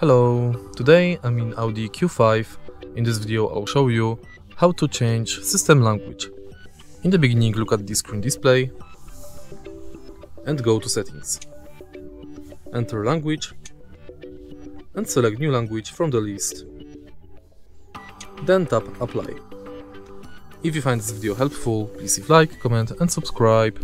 Hello, today I'm in Audi Q5. In this video I'll show you how to change system language. In the beginning look at the screen display and go to settings. Enter language and select new language from the list. Then tap apply. If you find this video helpful, please leave like, comment and subscribe.